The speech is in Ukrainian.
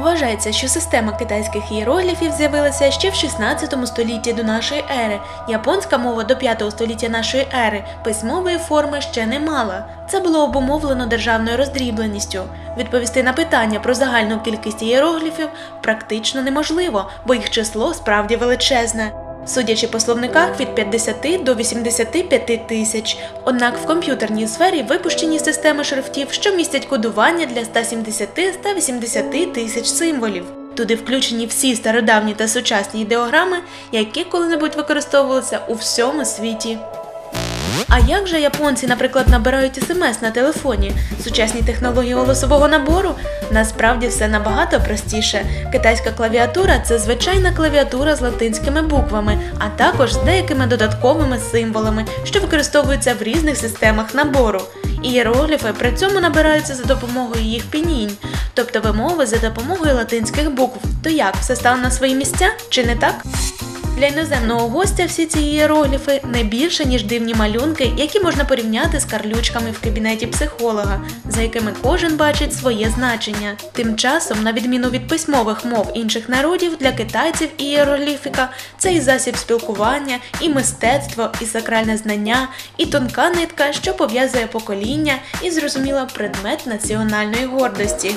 Вважається, що система китайських іерогліфів з'явилася ще в 16 столітті до нашої ери. Японська мова до 5 століття нашої ери письмової форми ще не мала. Це було обумовлено державною роздрібленістю. Відповісти на питання про загальну кількість ієрогліфів практично неможливо, бо їх число справді величезне. Судячи по словниках від 50 до 85 тисяч. Однак в комп'ютерній сфері випущені системи шрифтів, що містять кодування для 170-180 тисяч символів. Туди включені всі стародавні та сучасні ідеограми, які коли-небудь використовувалися у всьому світі. А як же японці, наприклад, набирають смс на телефоні? Сучасні технології голосового набору? Насправді все набагато простіше. Китайська клавіатура це звичайна клавіатура з латинськими буквами, а також з деякими додатковими символами, що використовуються в різних системах набору. Ієрогліфи при цьому набираються за допомогою їх пінінь, тобто вимови за допомогою латинських букв. То як все стало на свої місця? Чи не так? Для іноземного гостя всі ці ієрогліфи не більше, ніж дивні малюнки, які можна порівняти з карлючками в кабінеті психолога, за якими кожен бачить своє значення. Тим часом, на відміну від письмових мов інших народів, для китайців ієрогліфіка це і засіб спілкування, і мистецтво, і сакральне знання, і тонка нитка, що пов'язує покоління, і зрозуміла предмет національної гордості.